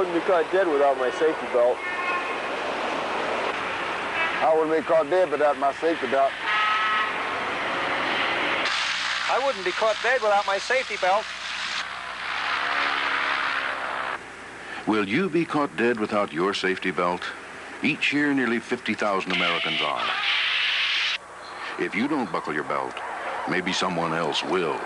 wouldn't be caught dead without my safety belt. I wouldn't be caught dead without my safety belt. I wouldn't be caught dead without my safety belt. Will you be caught dead without your safety belt? Each year, nearly 50,000 Americans are. If you don't buckle your belt, maybe someone else will.